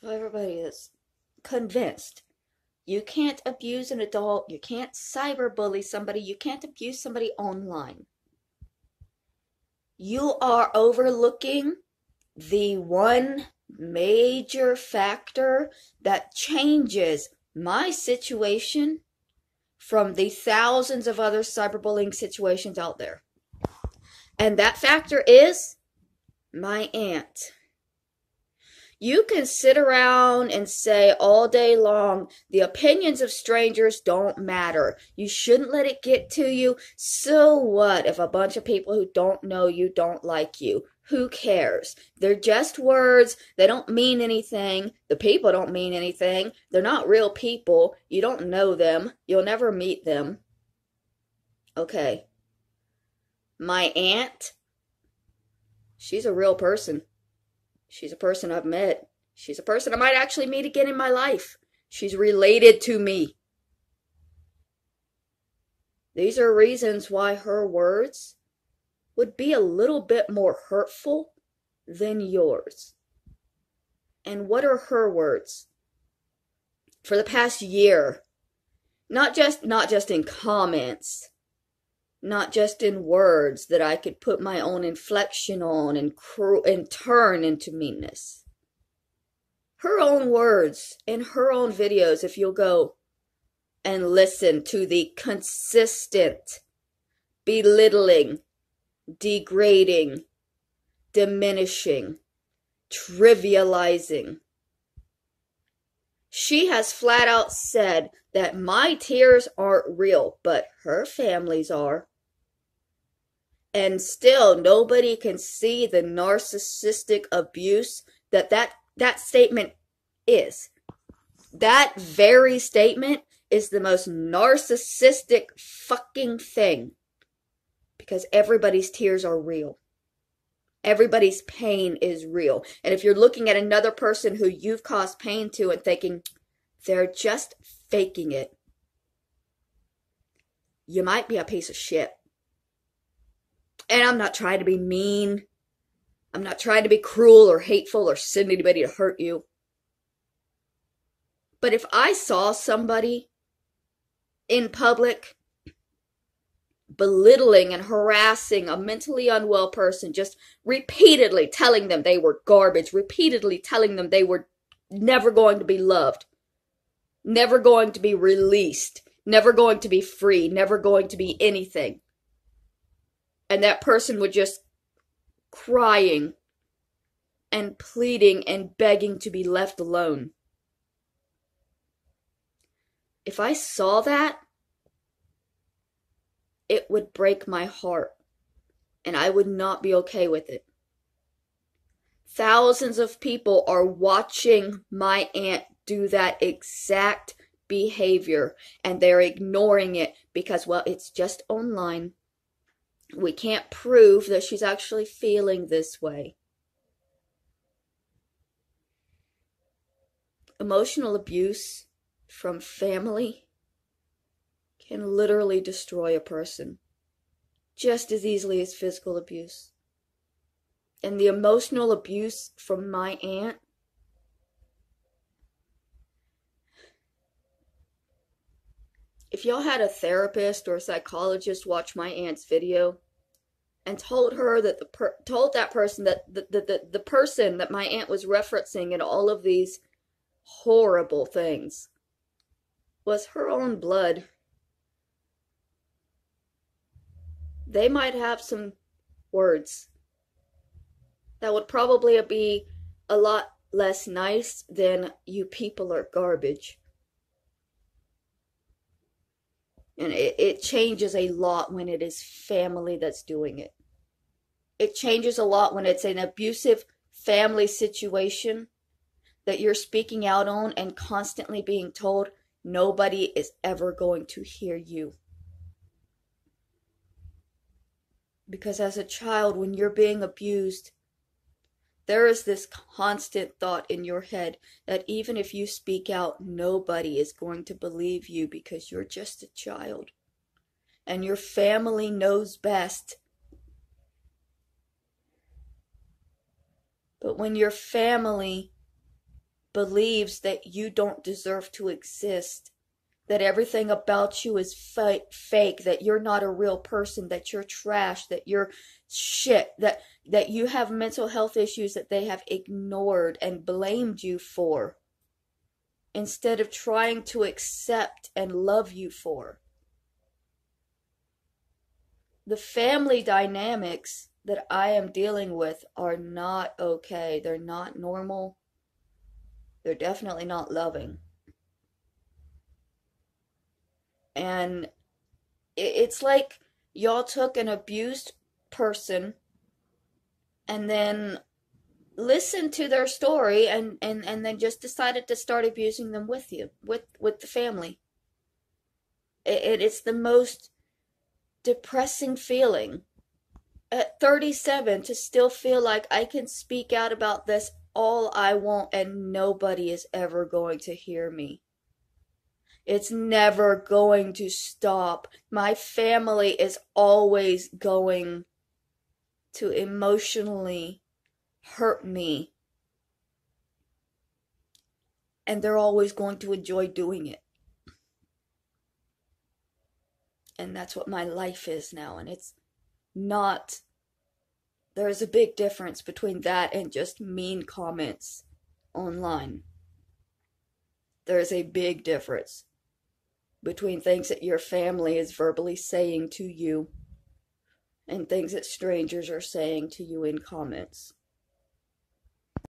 So everybody is convinced you can't abuse an adult, you can't cyberbully somebody, you can't abuse somebody online. You are overlooking the one major factor that changes my situation from the thousands of other cyberbullying situations out there. And that factor is my aunt. You can sit around and say all day long, the opinions of strangers don't matter. You shouldn't let it get to you. So what if a bunch of people who don't know you don't like you? Who cares? They're just words. They don't mean anything. The people don't mean anything. They're not real people. You don't know them. You'll never meet them. Okay. My aunt, she's a real person. She's a person I've met. She's a person I might actually meet again in my life. She's related to me. These are reasons why her words would be a little bit more hurtful than yours. And what are her words? For the past year, not just not just in comments, not just in words that I could put my own inflection on and and turn into meanness. Her own words in her own videos if you'll go and listen to the consistent belittling degrading, diminishing, trivializing. She has flat out said that my tears aren't real, but her family's are. And still nobody can see the narcissistic abuse that that, that statement is. That very statement is the most narcissistic fucking thing because everybody's tears are real. Everybody's pain is real. And if you're looking at another person who you've caused pain to and thinking they're just faking it, you might be a piece of shit. And I'm not trying to be mean. I'm not trying to be cruel or hateful or send anybody to hurt you. But if I saw somebody in public belittling and harassing a mentally unwell person, just repeatedly telling them they were garbage, repeatedly telling them they were never going to be loved, never going to be released, never going to be free, never going to be anything. And that person would just crying and pleading and begging to be left alone. If I saw that, it would break my heart, and I would not be okay with it. Thousands of people are watching my aunt do that exact behavior, and they're ignoring it because, well, it's just online. We can't prove that she's actually feeling this way. Emotional abuse from family can literally destroy a person just as easily as physical abuse. And the emotional abuse from my aunt if y'all had a therapist or a psychologist watch my aunt's video and told her that the per- told that person that the, the, the, the person that my aunt was referencing in all of these horrible things was her own blood they might have some words that would probably be a lot less nice than you people are garbage. And it, it changes a lot when it is family that's doing it. It changes a lot when it's an abusive family situation that you're speaking out on and constantly being told nobody is ever going to hear you. Because as a child, when you're being abused, there is this constant thought in your head that even if you speak out, nobody is going to believe you because you're just a child. And your family knows best. But when your family believes that you don't deserve to exist, that everything about you is fa- fake, that you're not a real person, that you're trash, that you're shit, that that you have mental health issues that they have ignored and blamed you for instead of trying to accept and love you for. The family dynamics that I am dealing with are not okay. They're not normal. They're definitely not loving. And it's like y'all took an abused person and then listened to their story and, and, and then just decided to start abusing them with you, with, with the family. It, it, it's the most depressing feeling at 37 to still feel like I can speak out about this all I want and nobody is ever going to hear me. It's never going to stop. My family is always going to emotionally hurt me. And they're always going to enjoy doing it. And that's what my life is now. And it's not. There's a big difference between that and just mean comments online. There's a big difference between things that your family is verbally saying to you and things that strangers are saying to you in comments.